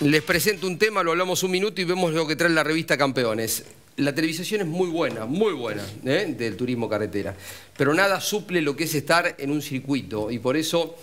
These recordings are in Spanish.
Les presento un tema, lo hablamos un minuto y vemos lo que trae la revista Campeones. La televisación es muy buena, muy buena, ¿eh? del turismo carretera, pero nada suple lo que es estar en un circuito y por eso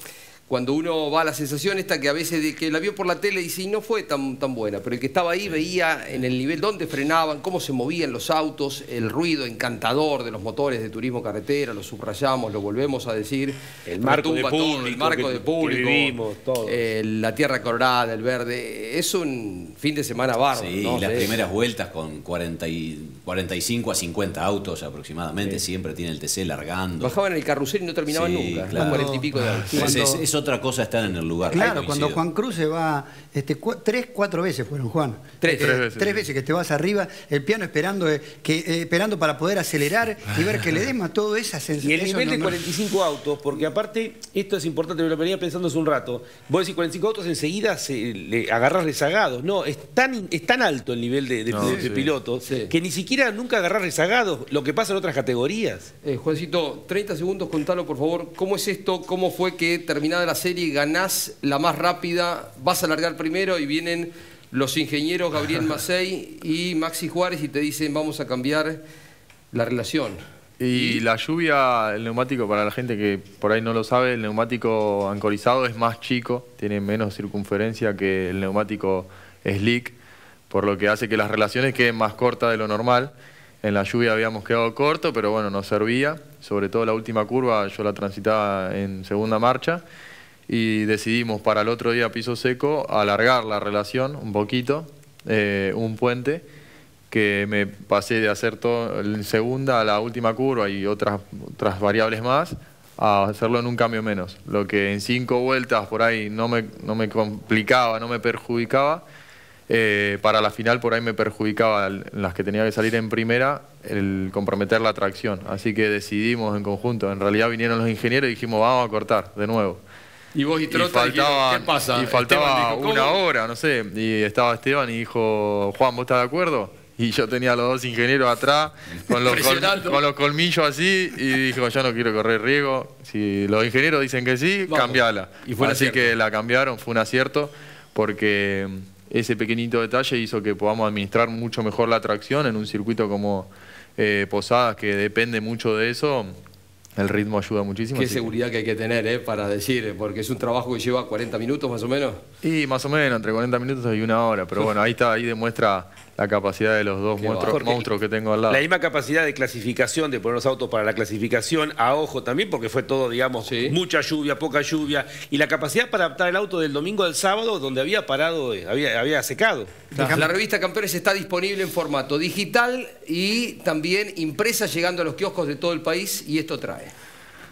cuando uno va a la sensación esta que a veces de que la vio por la tele y dice, y no fue tan, tan buena, pero el que estaba ahí veía en el nivel dónde frenaban, cómo se movían los autos, el ruido encantador de los motores de turismo carretera, lo subrayamos, lo volvemos a decir. El marco de todo, público el marco que- de público, vivimos, eh, la tierra colorada, el verde, es un fin de semana bárbaro. Sí, ¿no? las Sí. primeras vueltas con 40 y 45 a 50 autos aproximadamente, siempre tiene el TC largando. Bajaban el carrusel y no terminaban Sí, nunca, claro. cuarenta y pico de Cuando- es- es otra cosa estar en el lugar. Claro, cuando. Juan Cruz se va, este, tres, cuatro veces fueron, Juan. Tres. Eh, Tres veces, Tres sí. veces que te vas arriba, el piano esperando, eh, que, eh, esperando para poder acelerar y ver que le des más todo esa sensación. Y el nivel de no- no- 45 autos, porque aparte, esto es importante, me lo venía pensando hace un rato. Vos decís 45 autos, enseguida se, le agarrás rezagados. No, es tan, es tan alto el nivel de, de- No, de- de pilotos Sí. que ni siquiera nunca agarrás rezagados, lo que pasa en otras categorías. Eh, Juancito, 30 segundos, contalo por favor. ¿Cómo es esto? ¿Cómo fue que terminada la serie ganás la más rápida? Vas a largar primero y vienen los ingenieros Gabriel Macei y Maxi Juárez y te dicen vamos a cambiar la relación. Y la lluvia, el neumático, para la gente que por ahí no lo sabe, el neumático ancorizado es más chico, tiene menos circunferencia que el neumático slick, por lo que hace que las relaciones queden más cortas de lo normal. En la lluvia habíamos quedado corto, pero bueno, nos servía. Sobre todo la última curva, yo la transitaba en segunda marcha y decidimos para el otro día piso seco alargar la relación un poquito, eh, un puente que me pasé de hacer todo en segunda a la última curva y otras, otras variables más a hacerlo en un cambio menos. Lo que en cinco vueltas por ahí no me, no me complicaba, no me perjudicaba, eh, para la final por ahí me perjudicaba en las que tenía que salir en primera el comprometer la tracción. Así que decidimos en conjunto. En realidad vinieron los ingenieros y dijimos vamos a cortar de nuevo. Y vos y Y Trota faltaba, ¿qué pasa? y faltaba dijo, una hora, no sé. Y estaba Esteban y dijo, Juan, ¿vos estás de acuerdo? Y yo tenía a los dos ingenieros atrás, con los, col- Presionando. con los colmillos así, y dijo, yo no quiero correr riesgo. Si los ingenieros dicen que sí, Vamos. cambiala. Y fue así que la cambiaron, fue un acierto, porque mm, ese pequeñito detalle hizo que podamos administrar mucho mejor la tracción en un circuito como eh, Posadas, que depende mucho de eso. El ritmo ayuda muchísimo. Qué que- seguridad que hay que tener, ¿eh? Para decir, porque es un trabajo que lleva 40 minutos más o menos. Y más o menos, entre 40 minutos y una hora. Pero bueno, ahí está, ahí demuestra la capacidad de los dos monstruos, que tengo al lado. La misma capacidad de clasificación, de poner los autos para la clasificación, a ojo también, porque fue todo, digamos, Sí. mucha lluvia, poca lluvia, y la capacidad para adaptar el auto del domingo al sábado, donde había parado, eh, había, había secado. La revista Campeones está disponible en formato digital y también impresa llegando a los kioscos de todo el país y esto trae.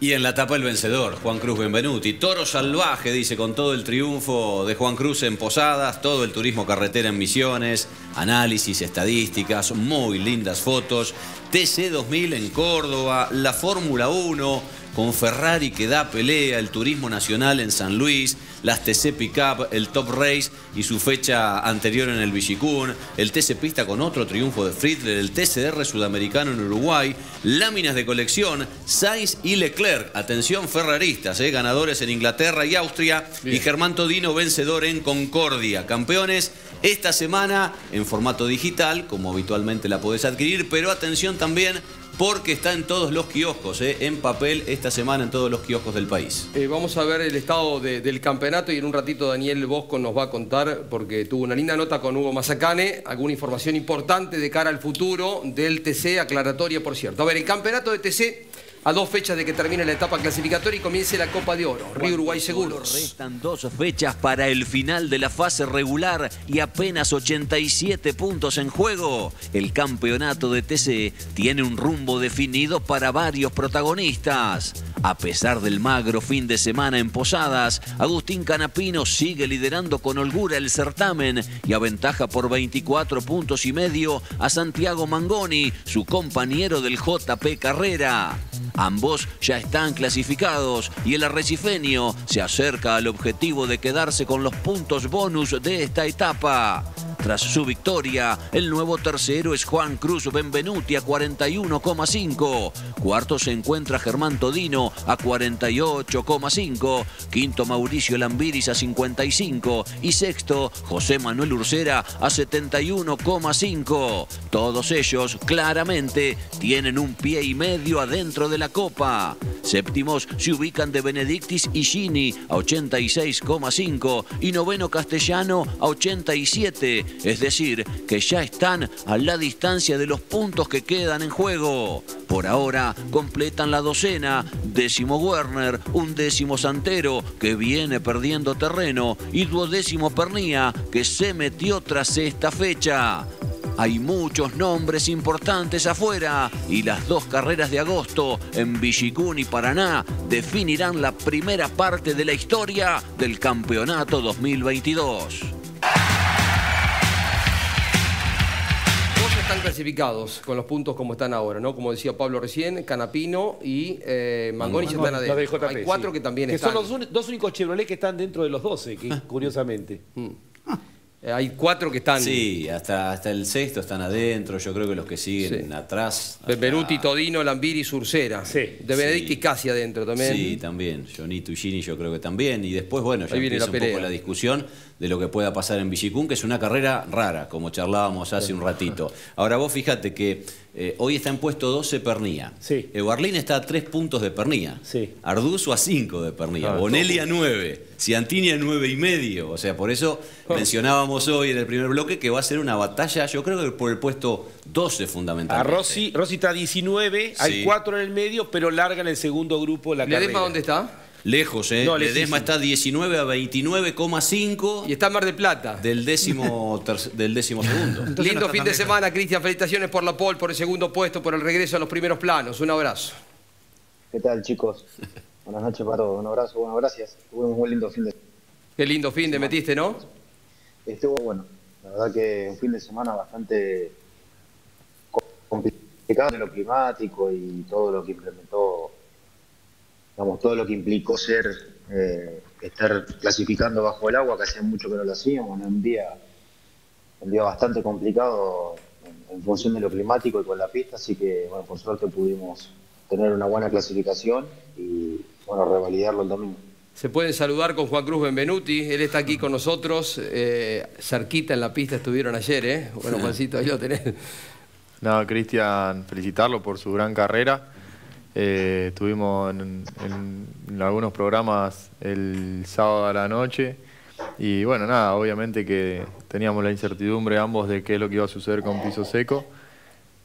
Y en la tapa el vencedor, Juan Cruz Benvenuti. Toro salvaje, dice, con todo el triunfo de Juan Cruz en Posadas, todo el turismo carretera en Misiones, análisis, estadísticas, muy lindas fotos. TC2000 en Córdoba, la Fórmula 1 con Ferrari que da pelea, el turismo nacional en San Luis, las TC Pickup, el Top Race y su fecha anterior en el Villicún, el TC Pista con otro triunfo de Friedler, el TCR sudamericano en Uruguay, láminas de colección, Sainz y Leclerc, atención ferraristas, eh, ganadores en Inglaterra y Austria, y Germán Todino vencedor en Concordia, campeones esta semana en formato digital, como habitualmente la podés adquirir, pero atención también porque está en todos los kioscos, eh, en papel esta semana en todos los kioscos del país. Eh, vamos a ver el estado de- del campeonato y en un ratito Daniel Bosco nos va a contar, porque tuvo una linda nota con Hugo Mazacane, alguna información importante de cara al futuro del TC, aclaratoria por cierto. A ver, el campeonato de TC a dos fechas de que termine la etapa clasificatoria y comience la Copa de Oro, Río Uruguay Seguros. Restan dos fechas para el final de la fase regular y apenas 87 puntos en juego. El campeonato de TC tiene un rumbo definido para varios protagonistas. A pesar del magro fin de semana en Posadas, Agustín Canapino sigue liderando con holgura el certamen y aventaja por 24 puntos y medio a Santiago Mangoni, su compañero del JP Carrera. Ambos ya están clasificados y el arrecifeño se acerca al objetivo de quedarse con los puntos bonus de esta etapa. Tras su victoria, el nuevo tercero es Juan Cruz Benvenuti a 41,5. Cuarto se encuentra Germán Todino a 48,5. Quinto Mauricio Lambiris a 55. Y sexto José Manuel Ursera a 71,5. Todos ellos claramente tienen un pie y medio adentro de la copa. Séptimos se ubican de Benedictis y Gini a 86,5 y noveno Castellano a 87, es decir, que ya están a la distancia de los puntos que quedan en juego. Por ahora completan la docena, décimo Werner, un décimo Santero que viene perdiendo terreno y duodécimo Pernía que se metió tras esta fecha. Hay muchos nombres importantes afuera y las dos carreras de agosto en Villicún y Paraná definirán la primera parte de la historia del campeonato 2022. Están clasificados con los puntos como están ahora, ¿no? Como decía Pablo recién, Canapino y eh, Mangoni ya están Los adentro. de JP, Hay cuatro sí. que también que están. son los un- dos únicos Chevrolet que están dentro de los 12, que, curiosamente. Eh, Hay cuatro que están. Sí, hasta, hasta el sexto están adentro. Yo creo que los que siguen Sí. atrás. Benvenuti, hasta- Todino, Lambiri, Surcera. Sí. De Benedicti Sí. casi adentro también. Sí, también. Jonito y Gini yo creo que también. Y después, bueno, ya Ahí viene empieza la un poco la discusión de lo que pueda pasar en Villicún, que es una carrera rara, como charlábamos hace un ratito. Ahora vos fíjate que eh, hoy está en puesto 12 Pernía. Sí. Guarlín está a 3 puntos de Pernía. Sí. Arduzo a 5 de Pernía. Ah, Bonelli a 9. Ciantini a 9 y medio. O sea, por eso mencionábamos hoy en el primer bloque que va a ser una batalla, yo creo que por el puesto 12 A fundamentalmente. Rossi, Rossi está 19, hay Sí. cuatro en el medio, pero larga en el segundo grupo la ¿Ledesma carrera. dónde está? Lejos, ¿eh? No, Ledesma está 19 a 29,5 Y está en Mar del Plata. del décimo, del décimo segundo. Entonces Lindo no fin de lejos. semana, Cristian. Felicitaciones por la pole, por el segundo puesto, por el regreso a los primeros planos. Un abrazo. ¿Qué tal, chicos? Buenas noches para todos. Un abrazo, bueno, gracias. Tuve un muy lindo fin de Qué lindo fin de metiste, ¿no? Estuvo bueno. La verdad que un fin de semana bastante co- complicado en lo climático y todo lo que implementó, digamos, todo lo que implicó ser, eh, estar clasificando bajo el agua, que hacía mucho que no lo hacíamos, en un día, un día bastante complicado en, en función de lo climático y con la pista, así que, bueno, por suerte pudimos tener una buena clasificación y, bueno, revalidarlo el domingo. Se pueden saludar con Juan Cruz Benvenuti. Él está aquí con nosotros. eh, cerquita en la pista estuvieron ayer, ¿eh? Bueno, Juancito, ahí lo tenés. Nada, Cristian, felicitarlo por su gran carrera. Eh, estuvimos en, en- en algunos programas el sábado a la noche y bueno, nada, obviamente que teníamos la incertidumbre ambos de qué es lo que iba a suceder con Piso Seco.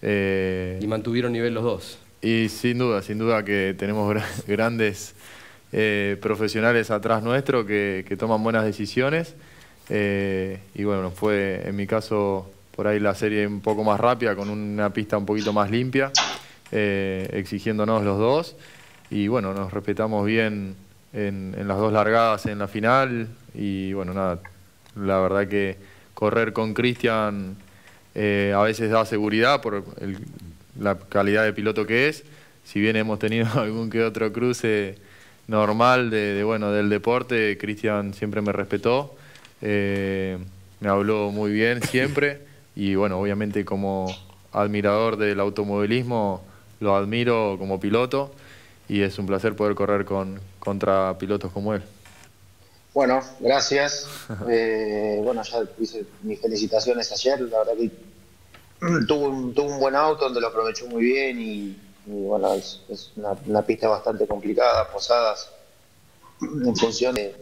Eh, Y mantuvieron nivel los dos. y sin duda, sin duda que tenemos gra- grandes eh, profesionales atrás nuestro que, que toman buenas decisiones. Eh, y bueno, fue en mi caso por ahí la serie un poco más rápida, con una pista un poquito más limpia, eh, exigiéndonos los dos. Y bueno, nos respetamos bien en, las dos largadas en la final. Y bueno, nada, la verdad que correr con Cristian eh, a veces da seguridad por el- la calidad de piloto que es. Si bien hemos tenido algún que otro cruce normal de, de, bueno del deporte, Cristian siempre me respetó, eh, me habló muy bien siempre y bueno, obviamente como admirador del automovilismo lo admiro como piloto y es un placer poder correr con, contra pilotos como él. Bueno, gracias. Eh, bueno, ya hice mis felicitaciones ayer. La verdad que tuvo un, tuvo un buen auto donde lo aprovechó muy bien y, bueno, es, una, pista bastante complicada, posadas en función de,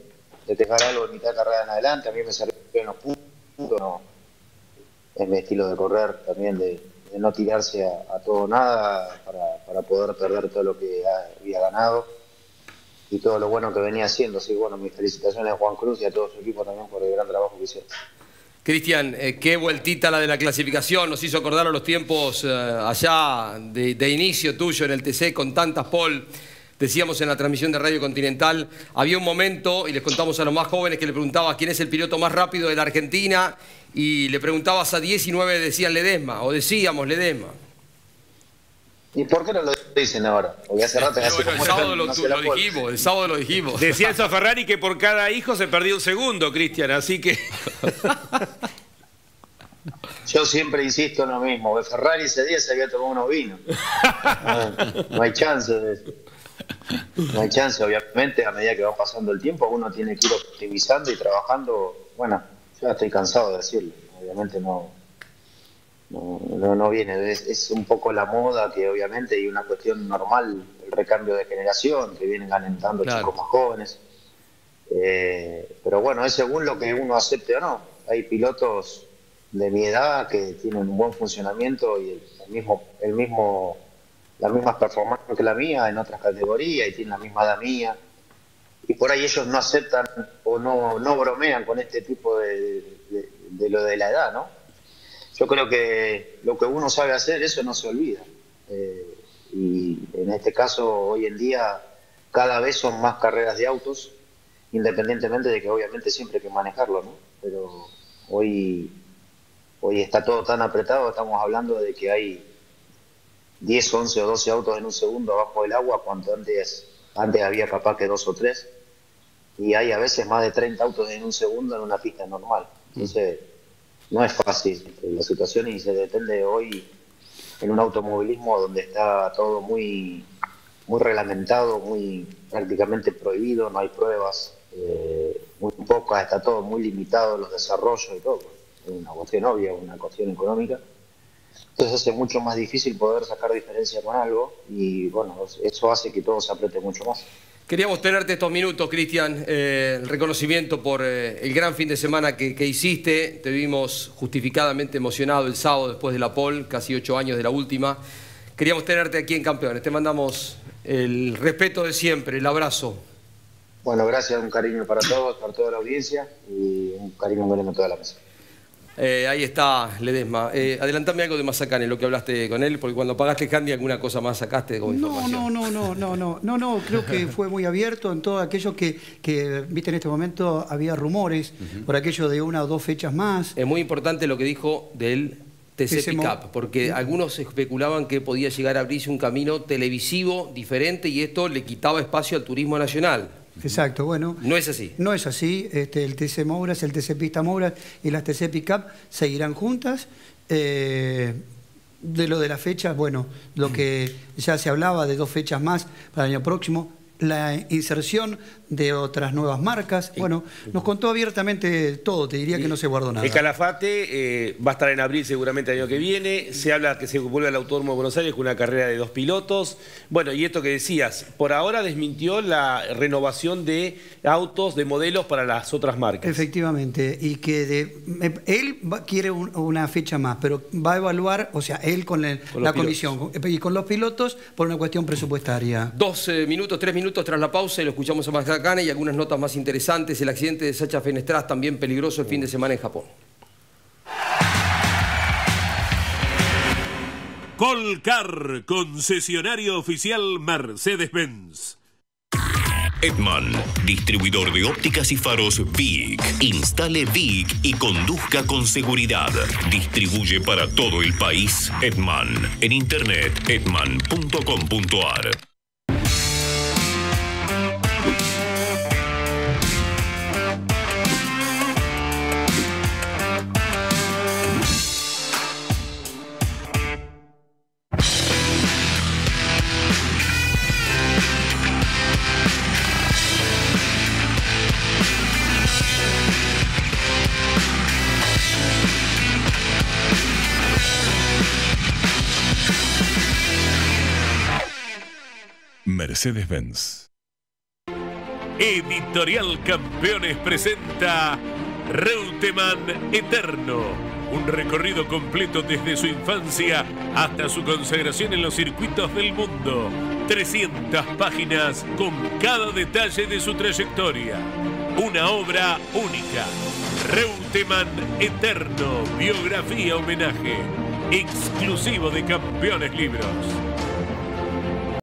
de dejar algo en mitad de carrera en adelante. A mí me salió en los puntos, no. es mi estilo de correr también, de, de no tirarse a, todo nada para, para poder perder todo lo que ha- había ganado y todo lo bueno que venía haciendo. Así que bueno, mis felicitaciones a Juan Cruz y a todo su equipo también por el gran trabajo que hicieron. Cristian, eh, qué vueltita la de la clasificación, nos hizo acordar a los tiempos eh, allá de, de inicio tuyo en el TC con tantas pol. Decíamos en la transmisión de Radio Continental, había un momento, y les contamos a los más jóvenes, que le preguntabas quién es el piloto más rápido de la Argentina, y le preguntabas a 19, decían Ledesma, o decíamos Ledesma. ¿Y por qué no lo dicen ahora? Porque hace rato que hace bueno, el sábado lo, dijimos, el sábado lo dijimos. Decía Enzo Ferrari que por cada hijo se perdía un segundo, Cristian, así que... Yo siempre insisto en lo mismo. Ferrari ese día se había tomado unos vinos. No, no hay chance de eso. No hay chance, obviamente, a medida que va pasando el tiempo, uno tiene que ir optimizando y trabajando. Bueno, ya estoy cansado de decirlo. Obviamente no, no, no, no viene. Es, es un poco la moda que, obviamente, y una cuestión normal, el recambio de generación, que vienen alentando Claro. chicos más jóvenes. Eh, pero bueno, es según lo que uno acepte o no. Hay pilotos de mi edad que tienen un buen funcionamiento y el mismo, el mismo, las mismas performances que la mía en otras categorías y tienen la misma edad mía. Y por ahí ellos no aceptan o no, no bromean con este tipo de, de- lo de la edad, ¿no? Yo creo que lo que uno sabe hacer, eso no se olvida. Eh, y en este caso, hoy en día, cada vez son más carreras de autos, independientemente de que obviamente siempre hay que manejarlo, ¿no? Pero hoy, hoy está todo tan apretado, estamos hablando de que hay 10, 11 o 12 autos en un segundo abajo del agua, cuando antes, antes había capaz que dos o tres, y hay a veces más de 30 autos en un segundo en una pista normal. Entonces, no es fácil la situación y se depende hoy en un automovilismo donde está todo muy, muy reglamentado, muy prácticamente prohibido, no hay pruebas, eh, muy pocas, está todo muy limitado, los desarrollos y todo. Es una cuestión obvia, una cuestión económica. Entonces hace mucho más difícil poder sacar diferencia con algo y bueno, eso hace que todo se apriete mucho más. Queríamos tenerte estos minutos, Cristian, eh, el reconocimiento por eh, el gran fin de semana que, que hiciste. Te vimos justificadamente emocionado el sábado después de la pole, casi ocho años de la última. Queríamos tenerte aquí en Campeones. Te mandamos el respeto de siempre, el abrazo. Bueno, gracias, un cariño para todos, para toda la audiencia y un cariño grande a toda la mesa. Eh, ahí está Ledesma. Eh, adelantame algo de Mazacane, lo que hablaste con él, porque cuando pagaste Candy alguna cosa más sacaste como No, información. no, no, no, no, no, no, no, creo que fue muy abierto en todo aquello que, que viste, en este momento había rumores por aquello de una o dos fechas más. Es muy importante lo que dijo del TC Pickup, porque algunos especulaban que podía llegar a abrirse un camino televisivo diferente y esto le quitaba espacio al turismo nacional. Exacto, bueno. No es así. No es así. Este, el TC Mouras, el TC Pista Mouras y las TC Pickup seguirán juntas. Eh, de lo de las fechas, bueno, lo que ya se hablaba de dos fechas más para el año próximo, la inserción de otras nuevas marcas. Bueno, nos contó abiertamente todo, te diría que no se guardó nada. El Calafate eh, va a estar en abril seguramente el año que viene. Se habla que se vuelve al Autódromo de Buenos Aires con una carrera de dos pilotos. Bueno, y esto que decías, por ahora desmintió la renovación de autos, de modelos para las otras marcas. Efectivamente, y que de- él va- quiere un- una fecha más, pero va a evaluar, o sea, él con, el- Con la comisión y con los pilotos por una cuestión presupuestaria. Dos eh, minutos, tres minutos tras la pausa y lo escuchamos a Mazacane y algunas notas más interesantes. El accidente de Sacha Fenestras también peligroso el fin de semana en Japón. Colcar, concesionario oficial Mercedes-Benz. Edman, distribuidor de ópticas y faros VIC. Instale VIC y conduzca con seguridad. Distribuye para todo el país Edman. En internet edman.com.ar. Editorial Campeones presenta Reutemann Eterno, un recorrido completo desde su infancia hasta su consagración en los circuitos del mundo. 300 páginas con cada detalle de su trayectoria. Una obra única. Reutemann Eterno, biografía homenaje, exclusivo de Campeones Libros.